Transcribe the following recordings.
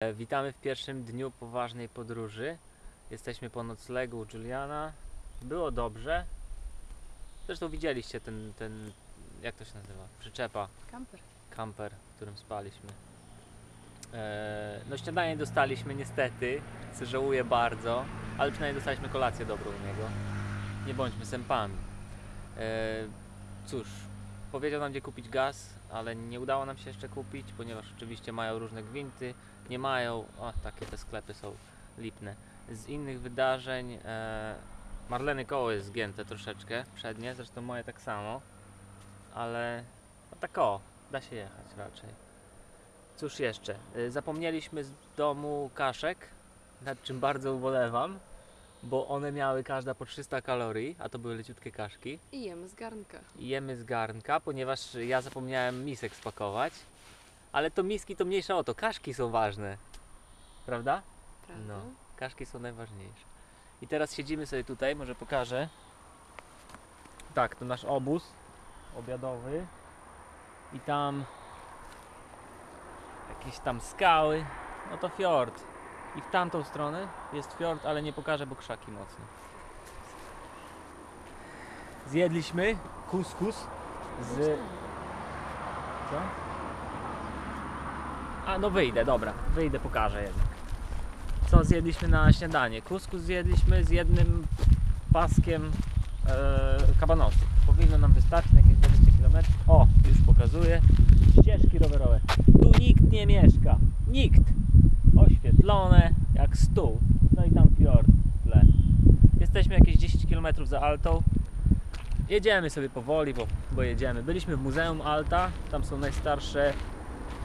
E, Witamy w pierwszym dniu poważnej podróży. Jesteśmy po noclegu u Juliana. Było dobrze. Zresztą widzieliście ten, ten jak to się nazywa? Przyczepa, Kamper. kamper, w którym spaliśmy. E, no śniadanie dostaliśmy niestety, co żałuję bardzo, ale przynajmniej dostaliśmy kolację dobrą u niego. Nie bądźmy sępami. E, cóż, powiedział nam gdzie kupić gaz, ale nie udało nam się jeszcze kupić, ponieważ oczywiście mają różne gwinty, nie mają, o takie te sklepy są lipne. Z innych wydarzeń e, Marleny koło jest zgięte troszeczkę, przednie, zresztą moje tak samo, ale no tak o, da się jechać raczej. Cóż jeszcze, y, zapomnieliśmy z domu kaszek, nad czym bardzo ubolewam, bo one miały każda po 300 kalorii, a to były leciutkie kaszki. I jemy z garnka. I jemy z garnka, ponieważ ja zapomniałem misek spakować, ale to miski to mniejsza o to, kaszki są ważne, prawda? Prawda? No, kaszki są najważniejsze. I teraz siedzimy sobie tutaj, może pokażę. Tak, to nasz obóz obiadowy. I tam jakieś tam skały. No to fiord. I w tamtą stronę jest fiord, ale nie pokażę, bo krzaki mocno. Zjedliśmy kuskus z... Co? A no wyjdę, dobra, wyjdę, pokażę jednak co zjedliśmy na śniadanie. Kuskus zjedliśmy z jednym paskiem e. Powinno nam wystarczyć na jakieś 20 km. O, już pokazuję. Ścieżki rowerowe. Tu nikt nie mieszka. Nikt. Jak stół. No i tam fiord w tle. Jesteśmy jakieś 10 km za Altą. Jedziemy sobie powoli, bo, bo jedziemy. Byliśmy w Muzeum Alta. Tam są najstarsze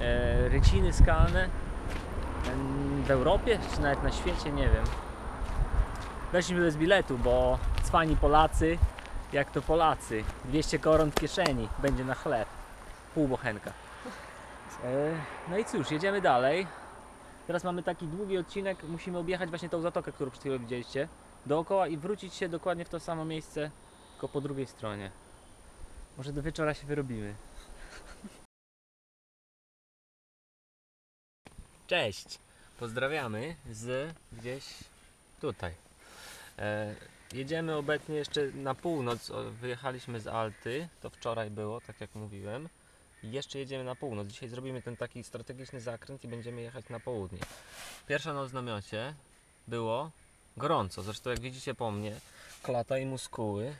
e, ryciny skalne w Europie, czy nawet na świecie, nie wiem. Weszliśmy bez biletu, bo cwani Polacy, jak to Polacy, 200 koron w kieszeni, będzie na chleb, pół bochenka. E, No i cóż, jedziemy dalej. Teraz mamy taki długi odcinek, musimy objechać właśnie tą zatokę, którą przed chwilą widzieliście, dookoła i wrócić się dokładnie w to samo miejsce, tylko po drugiej stronie. Może do wieczora się wyrobimy. Cześć! Pozdrawiamy z gdzieś tutaj. E, jedziemy obecnie jeszcze na północ. Wyjechaliśmy z Alty, to wczoraj było, tak jak mówiłem. Jeszcze jedziemy na północ. Dzisiaj zrobimy ten taki strategiczny zakręt i będziemy jechać na południe. Pierwsza noc w namiocie było gorąco. Zresztą jak widzicie po mnie, klata i muskuły,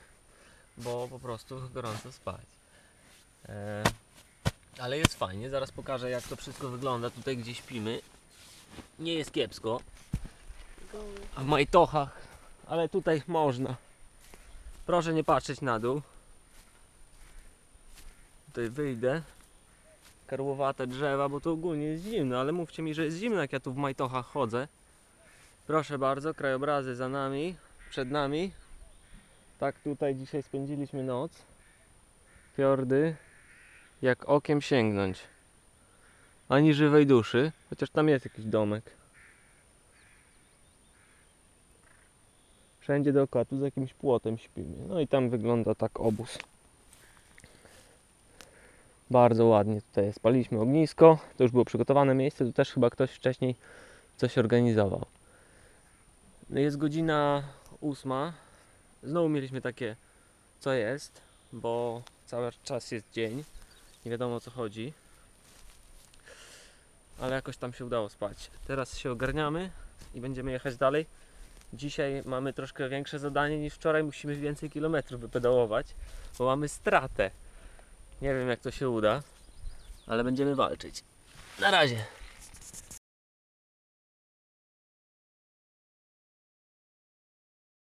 bo po prostu gorąco spać. E, ale jest fajnie, zaraz pokażę jak to wszystko wygląda tutaj gdzie śpimy. Nie jest kiepsko, w majtochach, ale tutaj można. Proszę nie patrzeć na dół. Tutaj wyjdę. Karłowate drzewa, bo to ogólnie jest zimno, ale mówcie mi, że jest zimno jak ja tu w majtochach chodzę. Proszę bardzo, krajobrazy za nami, przed nami. Tak tutaj dzisiaj spędziliśmy noc. Fiordy, jak okiem sięgnąć. Ani żywej duszy, chociaż tam jest jakiś domek. Wszędzie dookoła, tu z jakimś płotem śpimy. No i tam wygląda tak obóz. Bardzo ładnie tutaj jest. Spaliśmy ognisko, to już było przygotowane miejsce, tu też chyba ktoś wcześniej coś organizował. No jest godzina ósma. Znowu mieliśmy takie, co jest, bo cały czas jest dzień. Nie wiadomo o co chodzi. Ale jakoś tam się udało spać. Teraz się ogarniamy i będziemy jechać dalej. Dzisiaj mamy troszkę większe zadanie niż wczoraj. Musimy więcej kilometrów wypedałować, bo mamy stratę. Nie wiem jak to się uda, ale będziemy walczyć. Na razie.